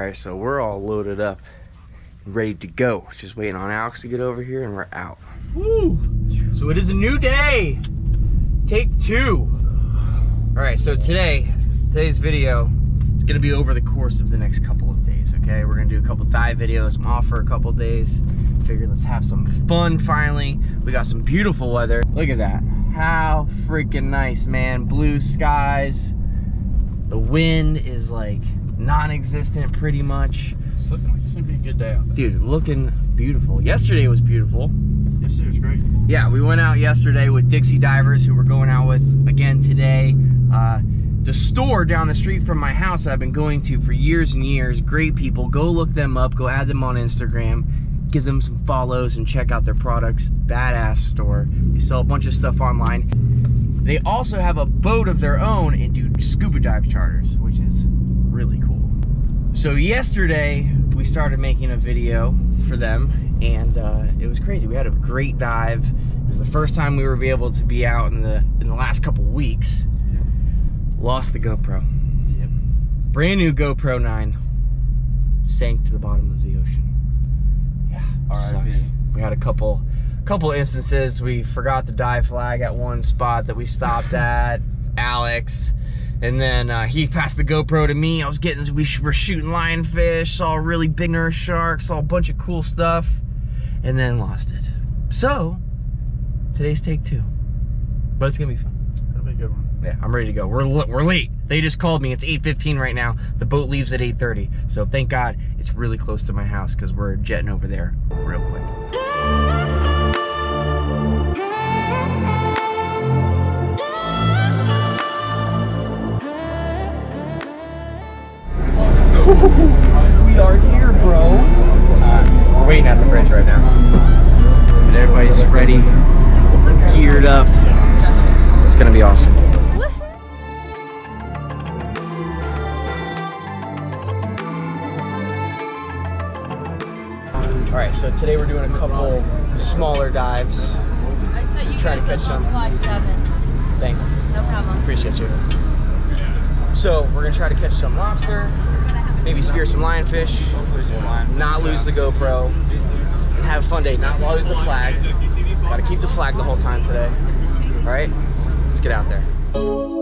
right, so we're all loaded up and ready to go. Just waiting on Alex to get over here and we're out. Woo! So it is a new day. Take two. All right, so today, today's video is gonna be over the course of the next couple of days, okay? We're gonna do a couple dive videos. I'm off for a couple days. Figured let's have some fun finally. We got some beautiful weather. Look at that. How freaking nice, man. Blue skies. The wind is like non-existent pretty much. It's looking like it's gonna be a good day out. Dude, looking beautiful. Yesterday was beautiful. Yesterday was great. Yeah, we went out yesterday with Dixie Divers, who we're going out with again today. Uh, it's a store down the street from my house that I've been going to for years and years. Great people. Go look them up. Go add them on Instagram. Give them some follows and check out their products. Badass store. They sell a bunch of stuff online. They also have a boat of their own and do scuba dive charters, which is really cool. So yesterday we started making a video for them and uh, it was crazy. We had a great dive. It was the first time we were able to be out in the in the last couple weeks. Yep. Lost the GoPro. Yep. Brand new GoPro 9 sank to the bottom of the ocean. Yeah, R.I.P.. sucks. We had a couple couple instances we forgot the dive flag at one spot that we stopped at. Alex. And then uh, he passed the GoPro to me. I was getting, we were shooting lionfish, saw a really big nurse shark, saw a bunch of cool stuff, and then lost it. So, today's take two. But it's gonna be fun. That'll be a good one. Yeah, I'm ready to go. We're we're late. They just called me. It's 8:15 right now. The boat leaves at 8:30. So thank God it's really close to my house because we're jetting over there real quick. We are here, bro. We're waiting at the bridge right now. And everybody's ready, geared up. It's gonna be awesome. All right, so today we're doing a couple smaller dives. I set you Trying to guys catch up on some. seven. Thanks, No problem. appreciate you. So we're gonna try to catch some lobster, maybe spear some lionfish, not lose the GoPro, and have a fun day. Not lose the flag. Gotta keep the flag the whole time today. All right, let's get out there.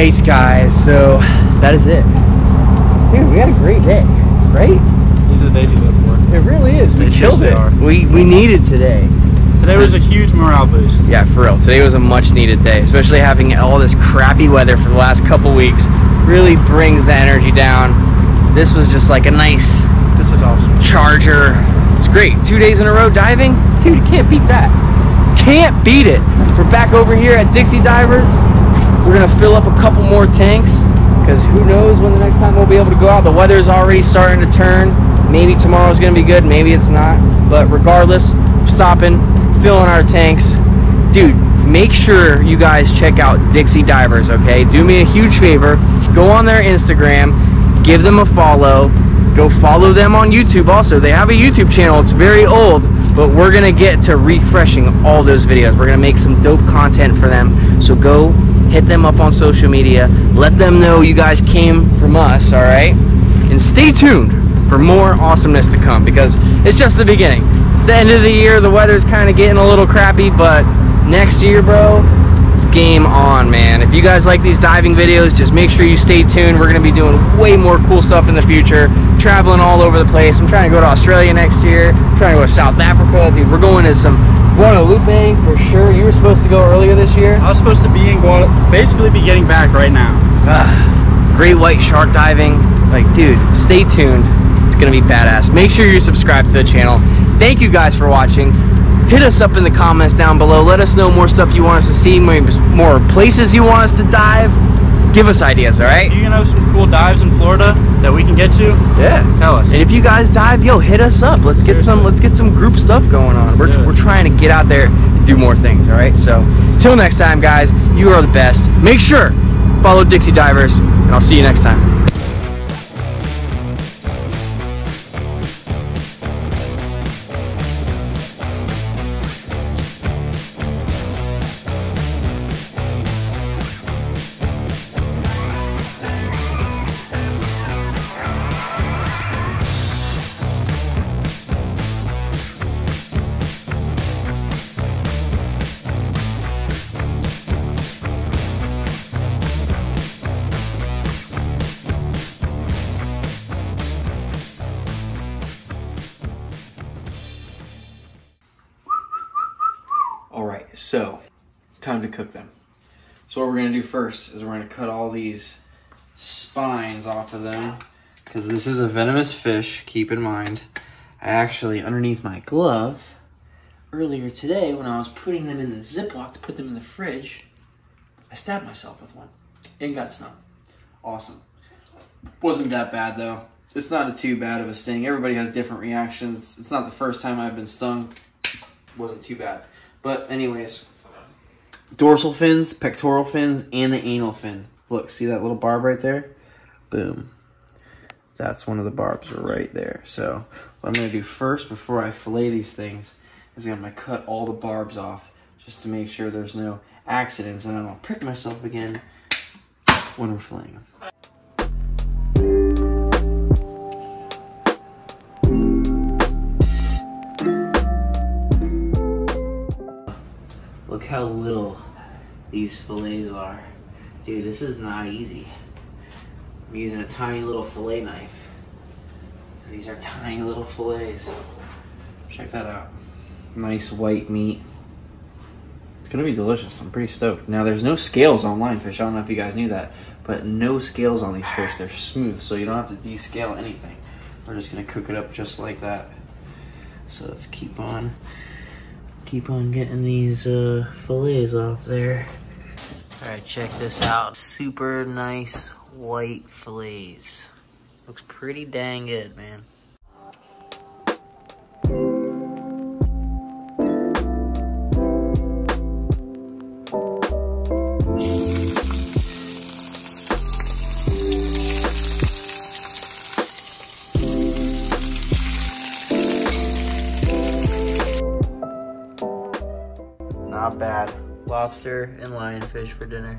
Right, guys. So that is it. Dude, we had a great day, right? These are the days you live for. It really is. We They killed it. are. We we needed today. Today was a huge morale boost. Yeah, for real. Today was a much needed day, especially having all this crappy weather for the last couple weeks. Really brings the energy down. This was just like a nice This is awesome. charger. It's great. Two days in a row diving. Dude, you can't beat that. Can't beat it. We're back over here at Dixie Divers. We're gonna fill up a couple more tanks because who knows when the next time we'll be able to go out. The weather's already starting to turn. Maybe tomorrow's gonna be good, maybe it's not. But regardless, we're stopping, filling our tanks. Dude, make sure you guys check out Dixie Divers, okay? Do me a huge favor. Go on their Instagram, give them a follow. Go follow them on YouTube also. They have a YouTube channel. It's very old, but we're going to get to refreshing all those videos. We're going to make some dope content for them. So go hit them up on social media. Let them know you guys came from us, all right? And stay tuned for more awesomeness to come because it's just the beginning. It's the end of the year. The weather's kind of getting a little crappy, but next year, bro, it's game on, man. If you guys like these diving videos, just make sure you stay tuned. We're gonna be doing way more cool stuff in the future, traveling all over the place. I'm trying to go to Australia next year, trying to go to South Africa. Dude, we're going to some Guadalupe for sure. You were supposed to go earlier this year. I was supposed to be in Guadalupe, basically be getting back right now. Ah, great white shark diving. Like, dude, stay tuned. It's gonna be badass. Make sure you're subscribed to the channel. Thank you guys for watching. Hit us up in the comments down below. Let us know more stuff you want us to see, maybe more places you want us to dive. Give us ideas, all right? Do you know some cool dives in Florida that we can get to? Yeah. Tell us. And if you guys dive, yo, hit us up. Let's get some. Let's get some group stuff going on. We're, we're trying to get out there and do more things. All right. So, till next time, guys. You are the best. Make sure follow Dixie Divers, and I'll see you next time. To cook them. So what we're gonna do first is we're gonna cut all these spines off of them because this is a venomous fish. Keep in mind, I actually underneath my glove earlier today when I was putting them in the Ziploc to put them in the fridge, I stabbed myself with one and got stung. Awesome. Wasn't that bad though. It's not a too bad of a sting. Everybody has different reactions. It's not the first time I've been stung. Wasn't too bad. But anyways, dorsal fins, pectoral fins, and the anal fin. Look, see that little barb right there? Boom. That's one of the barbs right there. So what I'm gonna do first before I fillet these things is I'm gonna cut all the barbs off just to make sure there's no accidents and I don't prick myself again when we're filleting them. Look how little these fillets are. Dude, this is not easy. I'm using a tiny little fillet knife. These are tiny little fillets. Check that out. Nice white meat. It's gonna be delicious. I'm pretty stoked. Now there's no scales on lionfish. I don't know if you guys knew that, but no scales on these fish. They're smooth, so you don't have to descale anything. We're just gonna cook it up just like that. So let's keep on, keep on getting these uh, fillets off there. All right, check this out. Super nice white fillets. Looks pretty dang good, man. Lobster and lionfish for dinner.